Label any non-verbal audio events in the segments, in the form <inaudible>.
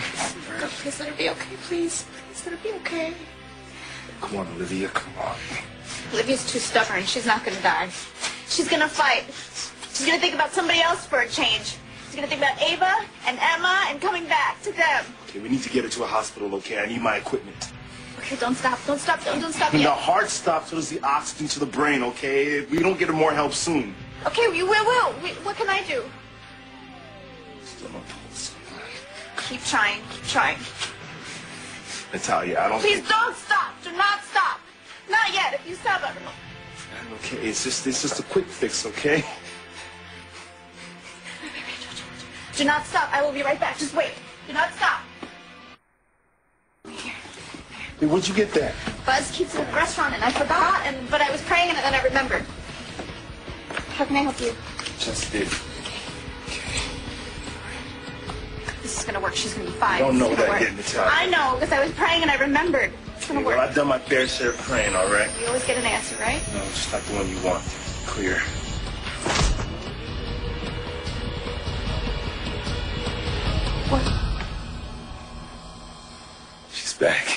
fine. Please let her be okay, please. Please let her be okay. Come on, Olivia. Come on. Olivia's too stubborn. She's not gonna die. She's gonna fight. She's gonna think about somebody else for a change. She's gonna think about Ava and Emma and coming back to them. Okay, we need to get her to a hospital, okay? I need my equipment. Okay, don't stop. Don't stop. Don't, don't stop When the heart stops, so does the oxygen to the brain, okay? If we don't get her more help soon. Okay, we will. will. We, what can I do? Still no. Keep trying. Keep trying. Natalia, I don't Please think... don't stop. Do not stop. Not yet. If you stop, I don't know. Okay, it's just, it's just a quick fix, okay? Do not stop. I will be right back. Just wait. Do not stop. Here. Hey, where'd you get that? Buzz keeps it at the restaurant, and I forgot, and but I was praying, and then I remembered. How can I help you? Just did. This is gonna work. She's gonna be fine. I don't know that work. yet, Natalia. I know, because I was praying and I remembered. It's gonna Okay, well. I've done my fair share of praying, all right? You always get an answer, right? No, just like the one you want. Clear. What? She's back.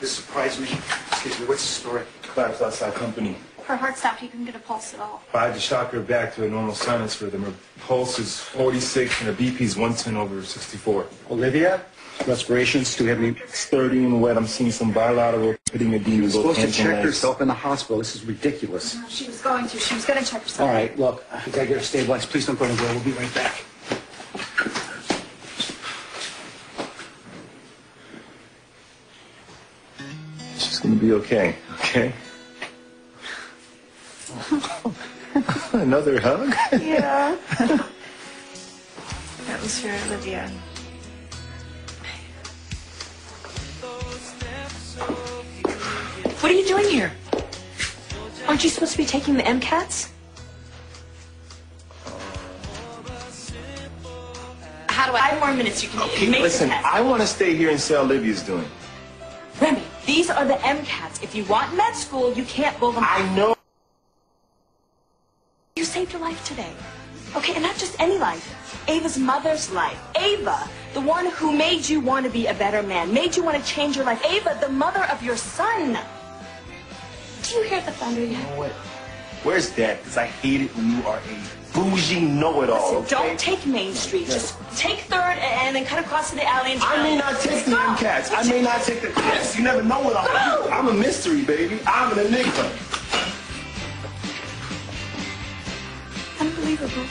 This surprised me? Excuse me, what's the story? Collapsed outside company. Her heart stopped. He couldn't get a pulse at all. I had to shock her back to a normal sinus rhythm. Her pulse is 46 and her BP is 110 over 64. Olivia, respirations. Do we have any? It's 30 and wet. I'm seeing some bilateral pitting edema. You're supposed to check legs. yourself in the hospital. This is ridiculous. No, she was going to. She was gonna check herself. All right, look, we gotta get her stabilized. Please don't go anywhere. We'll be right back. Gonna be okay, okay? <laughs> Another hug? Yeah. <laughs> that was for Olivia. What are you doing here? Aren't you supposed to be taking the MCATs? How do I? Five more minutes. You can Okay, make listen, the test. I want to stay here and see how Olivia's doing. These are the MCATs. If you want med school, you can't blow them. I know. You saved your life today. Okay, and not just any life. Ava's mother's life. Ava, the one who made you want to be a better man, made you want to change your life. Ava, the mother of your son. Do you hear the thunder yet? You know what? Where's Dad? Because I hate it when you are a bougie know-it-all. Listen, okay? don't take Main Street. Just take Third and then cut across to the alley and I may not take the MCATs. I may not take the tests. You never know what I'm Go! I'm a mystery, baby. I'm an enigma. Unbelievable.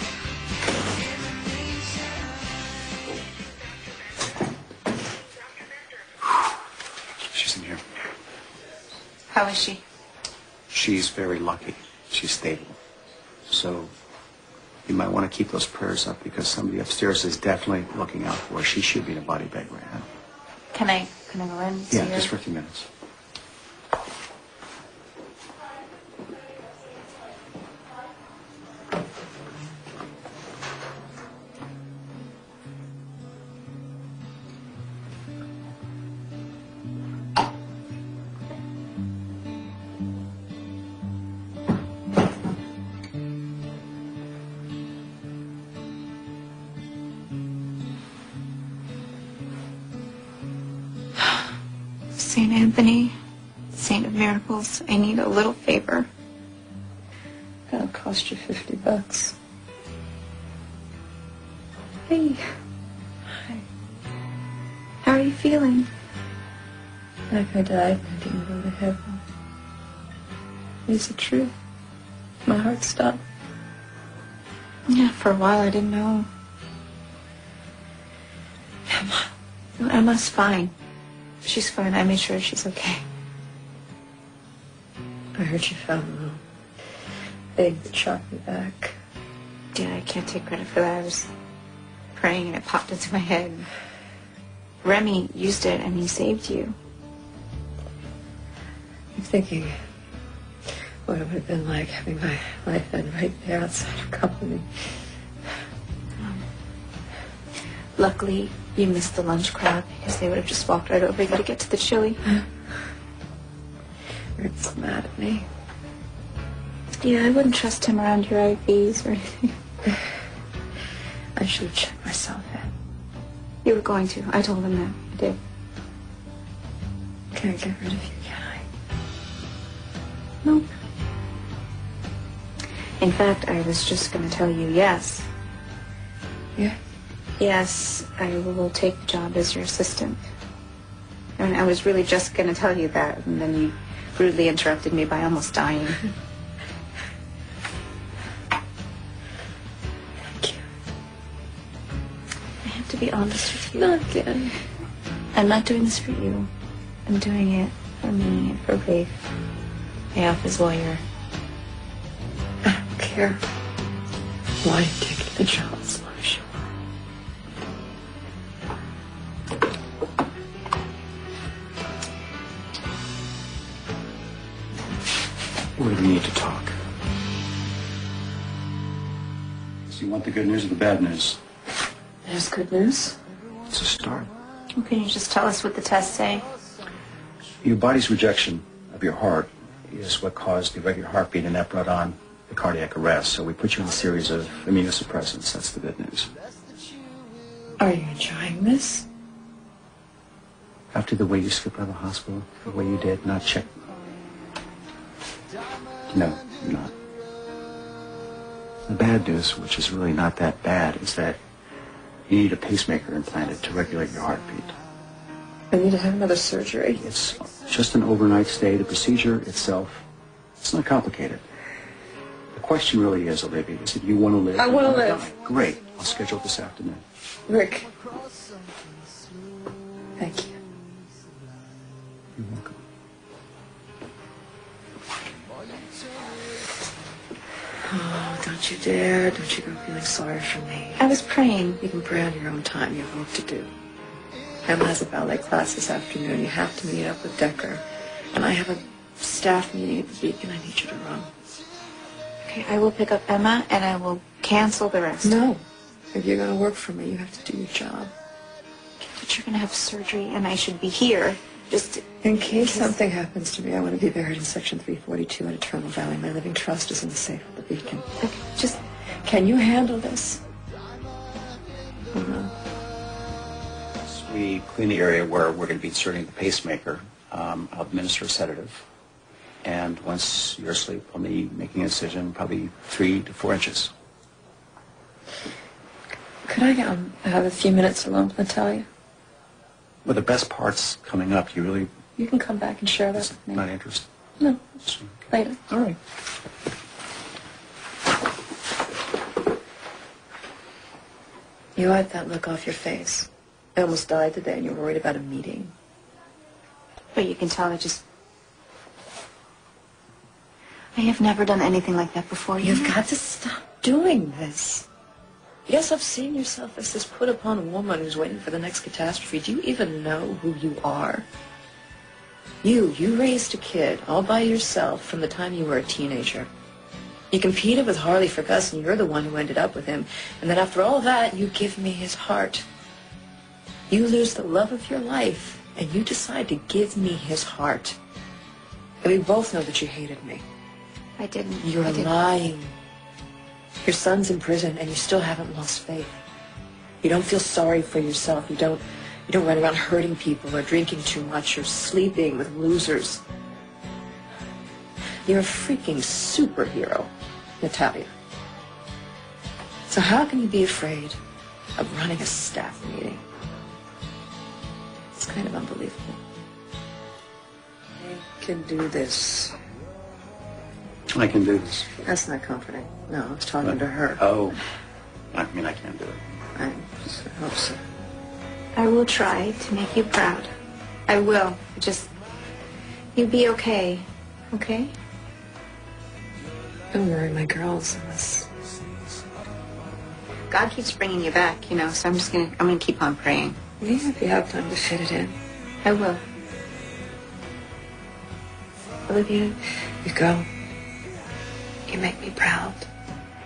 She's in here. How is she? She's very lucky. She's stable. So you might want to keep those prayers up because somebody upstairs is definitely looking out for her. She should be in a body bag right now. Can I? Can I go in? Yeah, just for a few minutes. Saint Anthony, Saint of Miracles, I need a little favor. That'll cost you 50 bucks. Hey. Hi. How are you feeling? Like I died and I didn't go to heaven. Is it true? My heart stopped. Yeah, for a while I didn't know. Emma. Emma's fine. She's fine. I made sure she's okay. I heard you found a little egg that shot me back. Yeah, I can't take credit for that. I was praying and it popped into my head. Remy used it and he saved you. I'm thinking what it would have been like having my life end right there outside of company. Luckily, you missed the lunch crowd because they would have just walked right over you to get to the chili. <laughs> Rick's mad at me. Yeah, I wouldn't trust him around your IVs or anything. <laughs> I should have checked myself in. You were going to. I told him that. I did. Can't get rid of you, can I? Nope. In fact, I was just going to tell you yes. Yeah. Yes, I will take the job as your assistant. And I was really just going to tell you that, and then you rudely interrupted me by almost dying. <laughs> Thank you. I have to be honest with you. Not again. I'm not doing this for you. I'm doing it for me and for Rafe. Pay off his lawyer. I don't care. Why are you taking the job We need to talk. So you want the good news or the bad news? There's good news. It's a start. Well, can you just tell us what the tests say? Your body's rejection of your heart is what caused the irregular heartbeat, and that brought on the cardiac arrest. So we put you in a series of immunosuppressants. That's the good news. Are you enjoying this? After the way you skipped out of the hospital, the way you did, not check. No, you're not. The bad news, which is really not that bad, is that you need a pacemaker implanted to regulate your heartbeat. I need to have another surgery. It's just an overnight stay. The procedure itself, it's not complicated. The question really is, Olivia, is if you want to live. I wanna wanna live. die. Great. I'll schedule it this afternoon. Rick. Thank you. You're welcome. Oh, don't you dare. Don't you go feeling sorry for me. I was praying. You can pray on your own time. You have work to do. Emma has a ballet class this afternoon. You have to meet up with Decker. And I have a staff meeting at the Beacon I need you to run. Okay, I will pick up Emma and I will cancel the rest. No. If you're going to work for me, you have to do your job. But you're going to have surgery and I should be here. Just In case something happens to me, I want to be buried in Section 342 at Eternal Valley. My living trust is in the safe at the Beacon. okay, just Can you handle this? No. We clean the area where we're going to be inserting the pacemaker. Um, I'll administer a sedative. And once you're asleep, I'll be making a incision probably three to four inches. Could I um, have a few minutes alone with Natalia? With the best parts coming up, you really You can come back and share that with me. not interested. No, later. All right. You had that look off your face. I almost died today and you were worried about a meeting. But you can tell I just. I have never done anything like that before. You've know? got to stop doing this. Yes, I've seen yourself as this put upon woman who's waiting for the next catastrophe. Do you even know who you are? You, you raised a kid all by yourself from the time you were a teenager. You competed with Harley for Gus, and you're the one who ended up with him. And then after all that, you give me his heart. You lose the love of your life, and you decide to give me his heart. And we both know that you hated me. I didn't. You're I didn't. lying. Your son's in prison and you still haven't lost faith. You don't feel sorry for yourself. You don't you don't run around hurting people or drinking too much or sleeping with losers. You're a freaking superhero, Natalia. So how can you be afraid of running a staff meeting? It's kind of unbelievable. I can do this. I can do this. That's not comforting. No, I was talking to her. Oh, I mean, I can't do it. I hope so. I will try to make you proud. I will. Just. You be okay. Okay? Don't worry, my girls. Unless God keeps bringing you back, you know, so I'm just gonna. I'm gonna keep on praying. yeah, if you have time to fit it in, I will. Olivia, you go. You make me proud.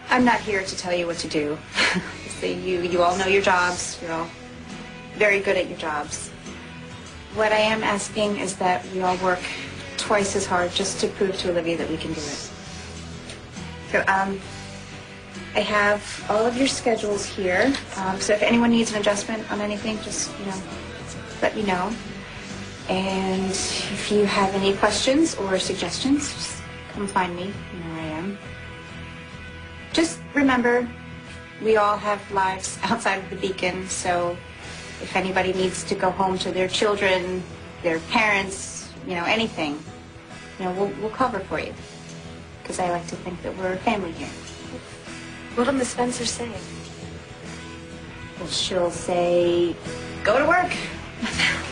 I'm not here to tell you what to do. <laughs> See, you, you all know your jobs. You're all very good at your jobs. What I am asking is that we all work twice as hard just to prove to Olivia that we can do it. So, um, I have all of your schedules here. Um, so if anyone needs an adjustment on anything, just, you know, let me know. And if you have any questions or suggestions, just come find me. You know remember, we all have lives outside of the beacon, so if anybody needs to go home to their children, their parents, you know, anything, you know, we'll, we'll cover for you. Because I like to think that we're a family here. What'll Miss Spencer say? Well, she'll say, go to work. <laughs>